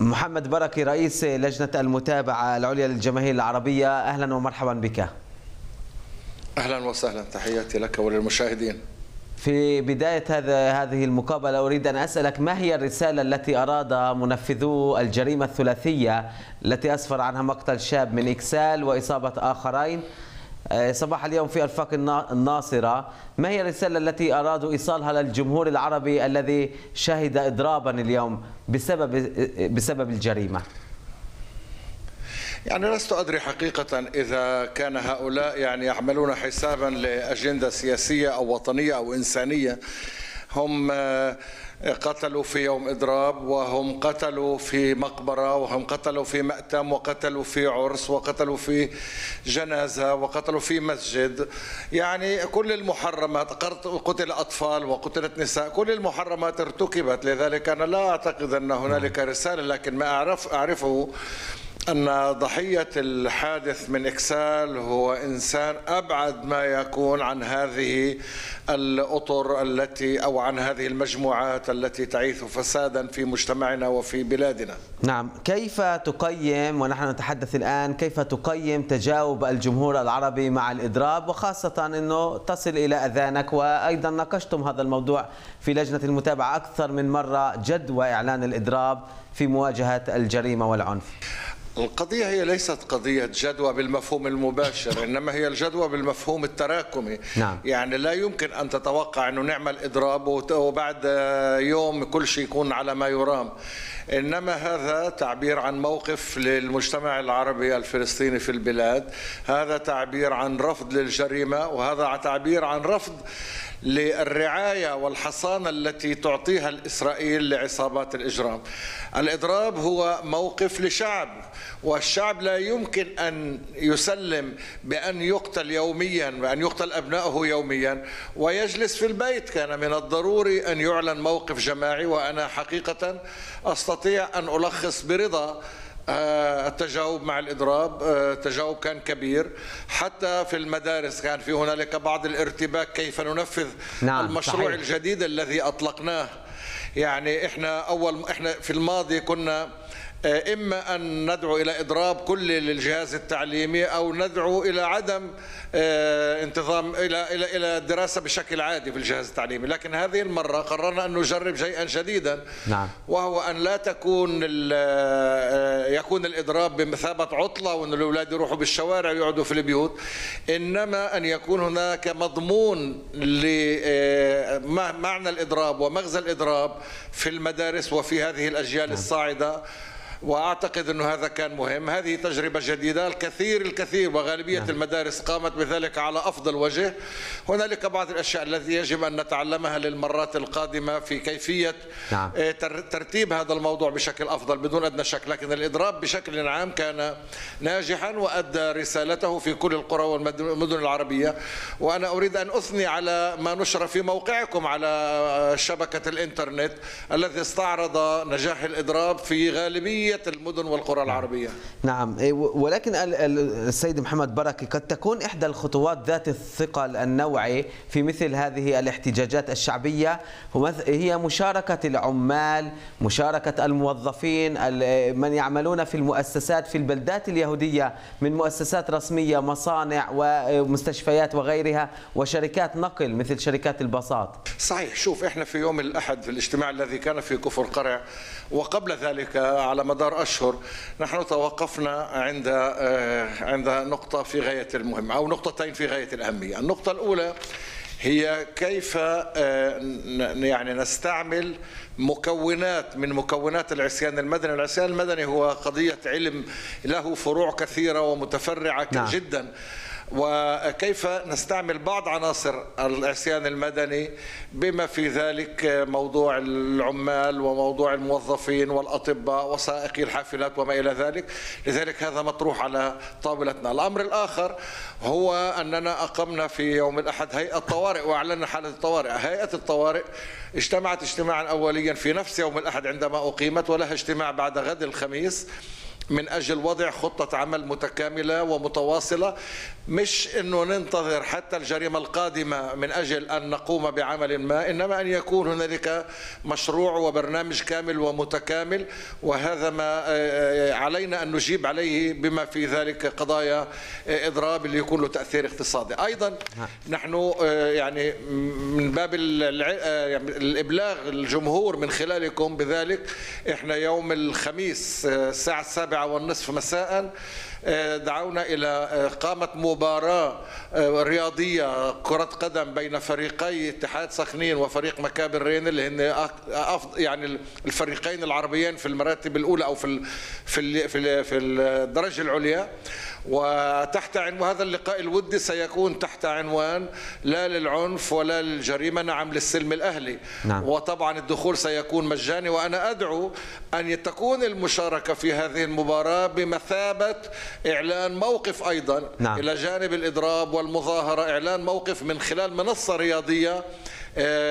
محمد بركي رئيس لجنة المتابعة العليا للجماهير العربية أهلا ومرحبا بك. أهلا وسهلا تحياتي لك وللمشاهدين. في بداية هذا هذه المقابلة أريد أن أسألك ما هي الرسالة التي أراد منفذو الجريمة الثلاثية التي أسفر عنها مقتل شاب من إكسال وإصابة آخرين؟ صباح اليوم في النا- الناصرة. ما هي الرسالة التي أرادوا إيصالها للجمهور العربي الذي شهد إضرابا اليوم بسبب بسبب الجريمة؟ يعني لست أدري حقيقة إذا كان هؤلاء يعني يعملون حسابا لأجندة سياسية أو وطنية أو إنسانية. هم آه، قتلوا في يوم إضراب وهم قتلوا في مقبرة وهم قتلوا في مأتم وقتلوا في عرس وقتلوا في جنازة وقتلوا في مسجد. يعني كل المحرمات قتل أطفال وقتلت نساء كل المحرمات ارتكبت. لذلك أنا لا أعتقد أن هنالك رسالة لكن ما اعرف أعرفه أن ضحية الحادث من إكسال هو إنسان أبعد ما يكون عن هذه الأطر التي أو عن هذه المجموعات التي تعيث فسادا في مجتمعنا وفي بلادنا. نعم كيف تقيم ونحن نتحدث الآن كيف تقيم تجاوب الجمهور العربي مع الإضراب؟ وخاصة أنه تصل إلى أذانك وأيضا ناقشتم هذا الموضوع في لجنة المتابعة أكثر من مرة جدوى إعلان الإضراب في مواجهة الجريمة والعنف. القضية هي ليست قضية جدوى بالمفهوم المباشر إنما هي الجدوى بالمفهوم التراكمي. نعم. يعني لا يمكن أن تتوقع أنه نعمل إضراب وبعد يوم كل شيء يكون على ما يرام. إنما هذا تعبير عن موقف للمجتمع العربي الفلسطيني في البلاد. هذا تعبير عن رفض للجريمة وهذا تعبير عن رفض للرعاية والحصانة التي تعطيها الإسرائيل لعصابات الإجرام. الإضراب هو موقف لشعب والشعب لا يمكن أن يسلم بأن يقتل يوميا بأن يقتل أبنائه يوميا. ويجلس في البيت كان من الضروري أن يعلن موقف جماعي وأنا حقيقة أستطيع أن ألخص برضا التجاوب مع الإضراب آه، التجاوب كان كبير حتى في المدارس كان في هنالك بعض الارتباك كيف ننفذ نعم، المشروع صحيح. الجديد الذي أطلقناه يعني إحنا أول إحنا في الماضي كنا آه، إما أن ندعو إلى إضراب كل للجهاز التعليمي أو ندعو إلى عدم آه، انتظام إلى إلى إلى الدراسة بشكل عادي في الجهاز التعليمي. لكن هذه المرة قررنا أن نجرب شيئا جديدا نعم. وهو أن لا تكون ال- يكون الإضراب بمثابة عطلة وأن الأولاد يروحوا بالشوارع ويقعدوا في البيوت إنما أن يكون هناك مضمون لمعنى الإضراب ومغزى الإضراب في المدارس وفي هذه الأجيال الصاعدة. وأعتقد إنه هذا كان مهم. هذه تجربة جديدة. الكثير الكثير وغالبية نعم. المدارس قامت بذلك على أفضل وجه. هنالك بعض الأشياء التي يجب أن نتعلمها للمرات القادمة في كيفية نعم. آه، تر- ترتيب هذا الموضوع بشكل أفضل بدون أدنى شك. لكن الإضراب بشكل عام كان ناجحا وأدى رسالته في كل القرى والمدن العربية. وأنا أريد أن أثني على ما نشر في موقعكم على آه، شبكة الإنترنت الذي استعرض نجاح الإضراب في غالبية المدن والقرى العربية. نعم. إيه، ولكن ال- ال- السيد محمد بركي قد تكون إحدى الخطوات ذات الثقل النوعي في مثل هذه الاحتجاجات الشعبية ومث- هي مشاركة العمال مشاركة الموظفين ال- من يعملون في المؤسسات في البلدات اليهودية من مؤسسات رسمية مصانع ومستشفيات وغيرها وشركات نقل مثل شركات الباصات. صحيح. شوف إحنا في يوم الأحد في الاجتماع الذي كان في كفر قرع وقبل ذلك على مدار أشهر نحن توقفنا عند آه، عند نقطة في غاية المهمة أو نقطتين في غاية الأهمية، النقطة الأولى هي كيف آه، يعني نستعمل مكونات من مكونات العصيان المدني، العصيان المدني هو قضية علم له فروع كثيرة ومتفرعة نعم. جدا. وكيف نستعمل بعض عناصر العصيان المدني بما في ذلك موضوع العمال وموضوع الموظفين والأطباء وسائقي الحافلات وما إلى ذلك، لذلك هذا مطروح على طاولتنا، الأمر الآخر هو أننا أقمنا في يوم الأحد هيئة طوارئ وأعلنا حالة الطوارئ، هيئة الطوارئ اجتمعت اجتماعا اوليا في نفس يوم الأحد عندما أقيمت ولها اجتماع بعد غد الخميس. من أجل وضع خطة عمل متكاملة ومتواصلة. مش إنه ننتظر حتى الجريمة القادمة من أجل أن نقوم بعمل ما إنما أن يكون هنالك مشروع وبرنامج كامل ومتكامل. وهذا ما آه، علينا أن نجيب عليه بما في ذلك قضايا آه، إضراب اللي يكون له تأثير اقتصادي. أيضا نحن آه، يعني من باب يعني الإبلاغ الجمهور من خلالكم بذلك إحنا يوم الخميس الساعة السابعه والنصف مساء. دعونا إلى إقامة مباراة رياضية كرة قدم بين فريقي اتحاد سخنين وفريق مكابر رين اللي هن يعني الفريقين العربيين في المراتب الأولى أو في في في الدرجة العليا. وتحت عنوان هذا اللقاء الودي سيكون تحت عنوان لا للعنف ولا للجريمة نعم للسلم الأهلي نعم. وطبعا الدخول سيكون مجاني وأنا أدعو أن تكون المشاركة في هذه المباراة بمثابة إعلان موقف أيضا نعم. إلى جانب الإضراب والمظاهرة إعلان موقف من خلال منصة رياضية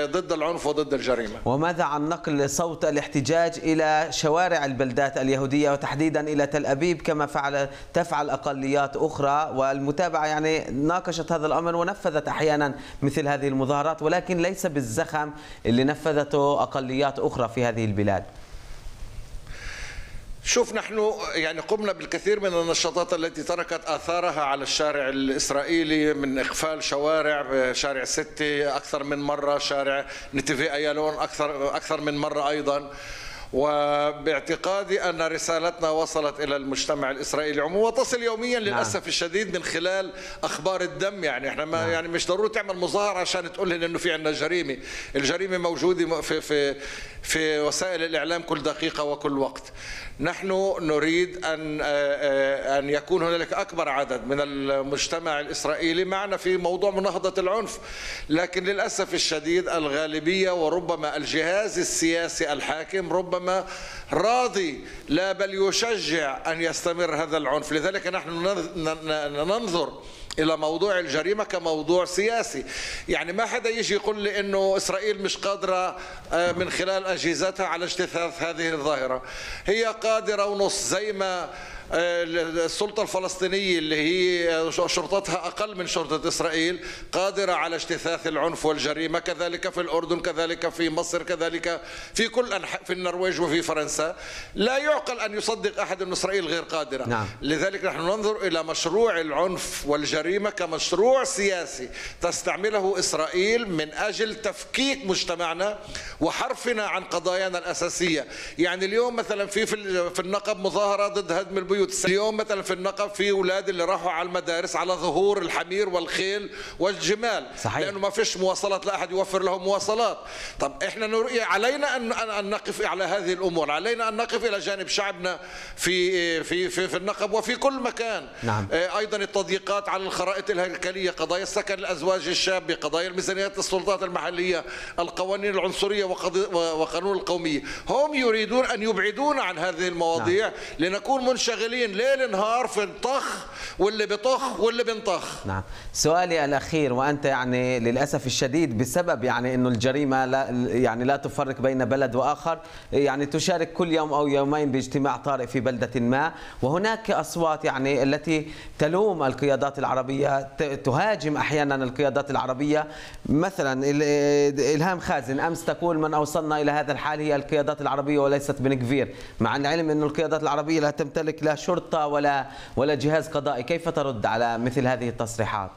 ضد العنف وضد الجريمة. وماذا عن نقل صوت الاحتجاج إلى شوارع البلدات اليهودية وتحديدا إلى تل أبيب كما فعل تفعل أقليات أخرى؟ والمتابعة يعني ناقشت هذا الأمر ونفذت أحيانا مثل هذه المظاهرات ولكن ليس بالزخم اللي نفذته أقليات أخرى في هذه البلاد. شوف نحن يعني قمنا بالكثير من النشاطات التي تركت آثارها على الشارع الإسرائيلي من اقفال شوارع شارع ستة أكثر من مرة شارع نتيفي ايالون أكثر أكثر من مرة أيضا. وباعتقادي أن رسالتنا وصلت إلى المجتمع الإسرائيلي عموما وتصل يوميا نعم. للأسف الشديد من خلال أخبار الدم يعني إحنا ما نعم. يعني مش ضروري تعمل مظاهرة عشان تقول لهم إنه في عندنا جريمة، الجريمة موجودة في في في وسائل الإعلام كل دقيقة وكل وقت. نحن نريد أن آه، آه، أن يكون هنالك أكبر عدد من المجتمع الإسرائيلي معنا في موضوع مناهضة العنف، لكن للأسف الشديد الغالبية وربما الجهاز السياسي الحاكم ربما راضي لا بل يشجع أن يستمر هذا العنف، لذلك نحن ننظر إلى موضوع الجريمة كموضوع سياسي. يعني ما حدا يجي يقول لي إنه إسرائيل مش قادرة آه، من خلال أجهزتها على اجتثاث هذه الظاهرة. هي قادرة ونص زي ما السلطة الفلسطينية اللي هي شرطتها أقل من شرطة إسرائيل قادرة على اجتثاث العنف والجريمة كذلك في الأردن كذلك في مصر كذلك في كل أنحاء في النرويج وفي فرنسا. لا يعقل أن يصدق أحد أن إسرائيل غير قادرة. نعم. لذلك نحن ننظر إلى مشروع العنف والجريمة كمشروع سياسي تستعمله إسرائيل من أجل تفكيك مجتمعنا وحرفنا عن قضايانا الأساسية. يعني اليوم مثلا في في النقب مظاهرة ضد هدم البيوت البيوت اليوم مثلا في النقب في أولاد اللي راحوا على المدارس على ظهور الحمير والخيل والجمال صحيح. لأنه ما فيش مواصلات لا أحد يوفر لهم مواصلات طب إحنا نرى علينا ان ان نقف على هذه الأمور علينا أن نقف إلى جانب شعبنا في في في, في النقب وفي كل مكان نعم. آه، أيضا التضييقات على الخرائط الهيكلية قضايا السكن الأزواج الشاب قضايا الميزانيات السلطات المحلية القوانين العنصرية وقانون القومية هم يريدون أن يبعدونا عن هذه المواضيع نعم. لنكون منشغلين شغالين ليل نهار في الطخ واللي بطخ واللي بنطخ. نعم. سؤالي الأخير وأنت يعني للأسف الشديد بسبب يعني إنه الجريمة لا يعني لا تفرق بين بلد وآخر يعني تشارك كل يوم أو يومين باجتماع طارئ في بلدة ما وهناك أصوات يعني التي تلوم القيادات العربية تهاجم أحيانا القيادات العربية. مثلا إلهام خازن أمس تقول من أوصلنا إلى هذا الحال هي القيادات العربية وليست بن كفير مع العلم إنه القيادات العربية لا تمتلك لا شرطة ولا ولا جهاز قضائي كيف ترد على مثل هذه التصريحات؟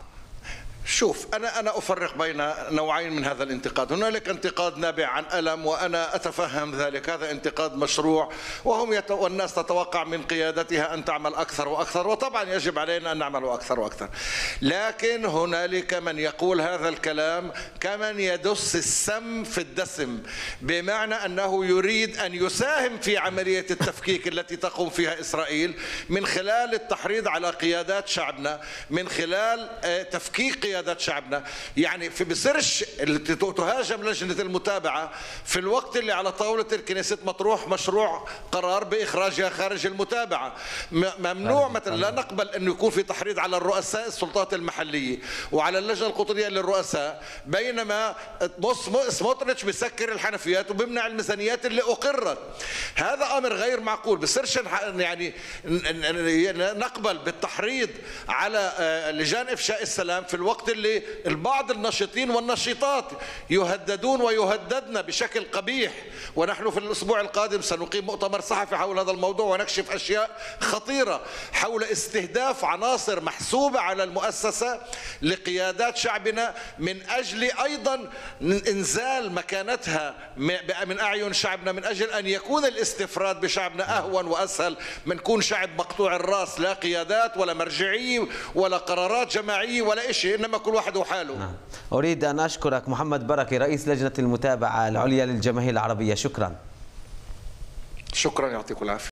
شوف أنا أنا أفرق بين نوعين من هذا الانتقاد، هنالك انتقاد نابع عن ألم وأنا أتفهم ذلك، هذا انتقاد مشروع وهم يت... والناس تتوقع من قيادتها أن تعمل أكثر وأكثر وطبعا يجب علينا أن نعمل أكثر وأكثر. لكن هنالك من يقول هذا الكلام كمن يدس السم في الدسم، بمعنى أنه يريد أن يساهم في عملية التفكيك التي تقوم فيها إسرائيل من خلال التحريض على قيادات شعبنا، من خلال آه، تفكيك قيادات شعبنا. يعني في بصيرش اللي تهاجم لجنة المتابعة في الوقت اللي على طاولة الكنيسة مطروح مشروع قرار بإخراجها خارج المتابعة. ممنوع مثلا لا نقبل أنه يكون في تحريض على الرؤساء السلطات المحلية وعلى اللجنة القطرية للرؤساء بينما سموتريتش بيسكر الحنفيات وبيمنع الميزانيات اللي أقرت. هذا أمر غير معقول. بصيرش يعني نقبل بالتحريض على آه، لجان إفشاء السلام في الوقت اللي البعض النشيطين والنشيطات يهددون ويهددن بشكل قبيح. ونحن في الأسبوع القادم سنقيم مؤتمر صحفي حول هذا الموضوع ونكشف أشياء خطيرة حول استهداف عناصر محسوبة على المؤسسة لقيادات شعبنا من أجل أيضا إنزال مكانتها من أعين شعبنا من أجل أن يكون الاستفراد بشعبنا أهون وأسهل. من كون شعب مقطوع الرأس لا قيادات ولا مرجعيه ولا قرارات جماعية ولا شيء كل واحد وحاله. نعم. أريد أن أشكرك محمد بركة رئيس لجنة المتابعة العليا للجماهير العربية. شكرا. شكرا يعطيكم العافية.